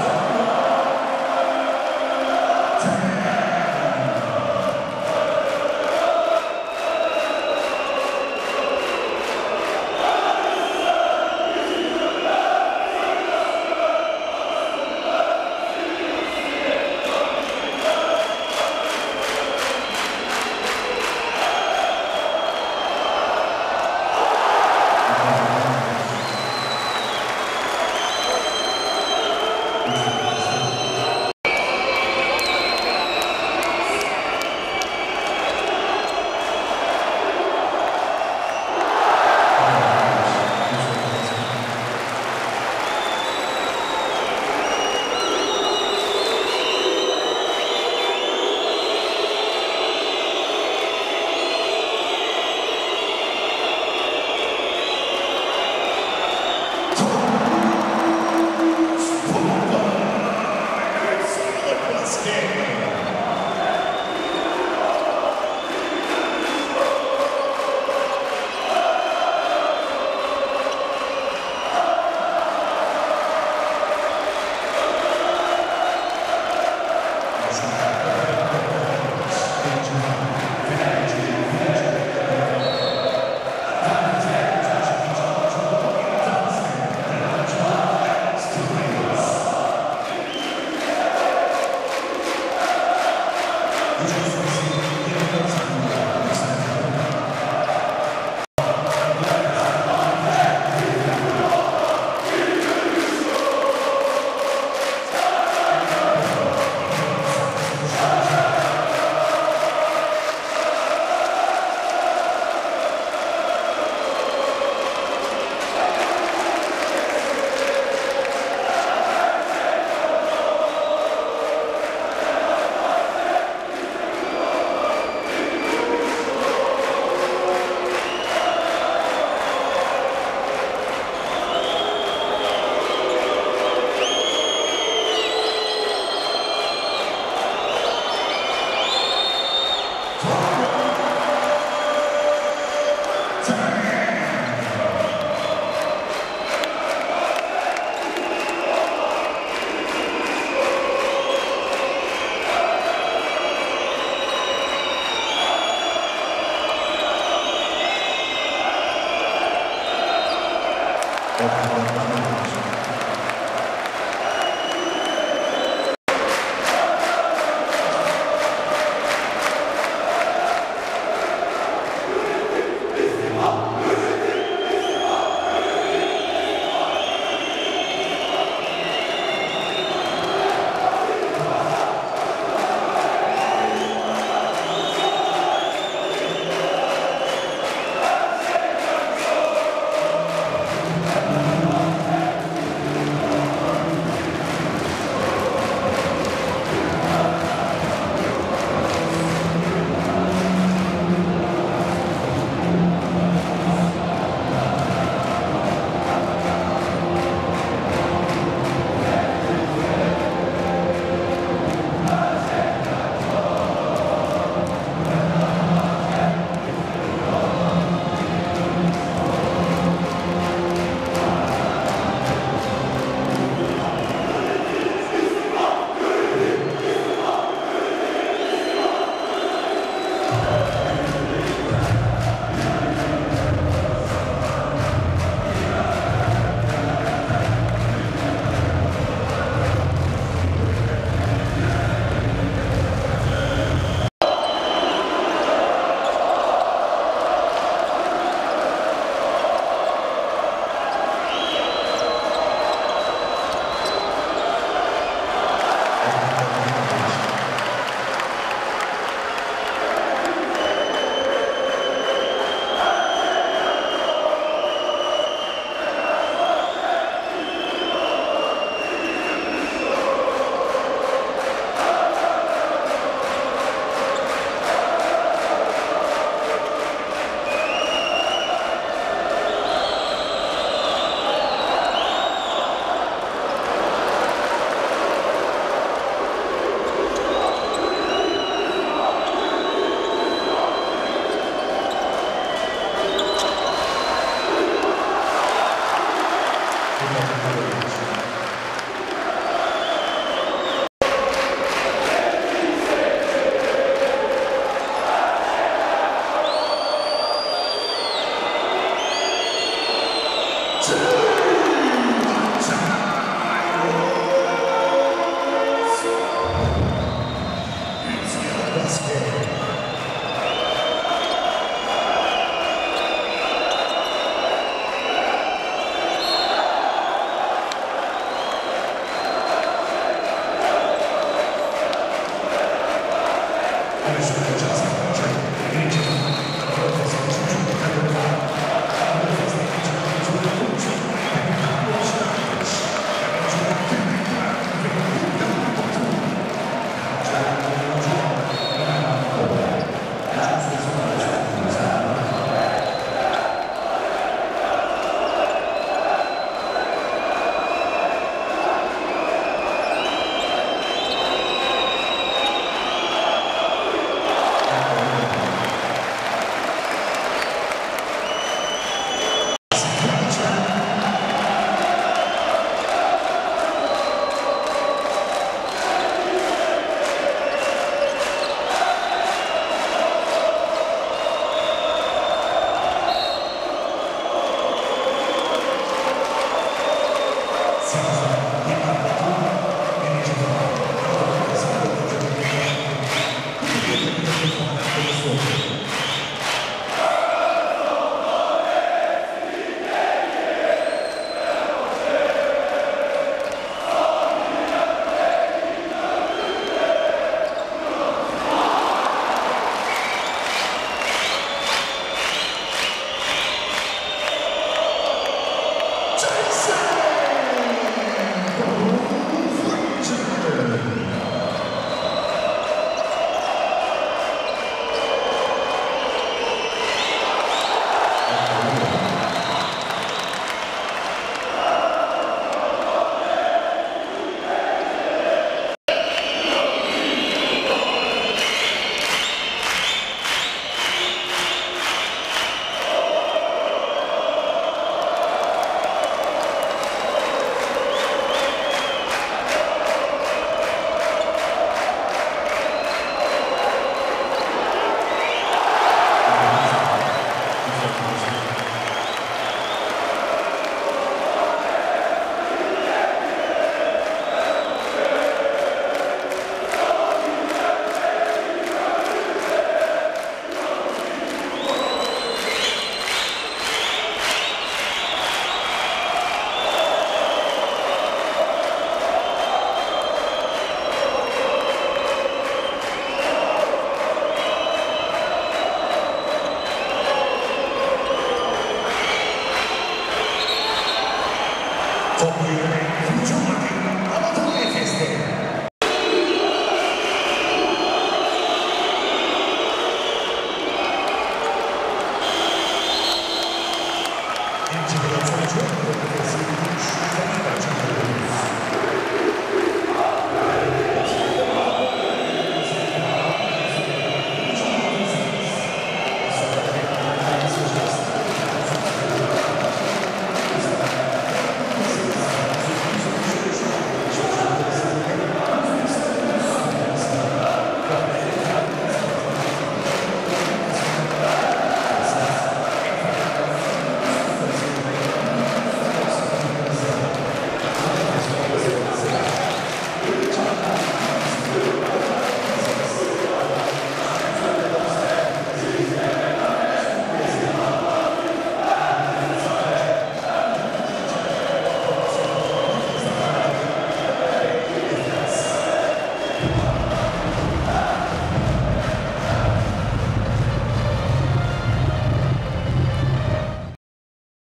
Johnson.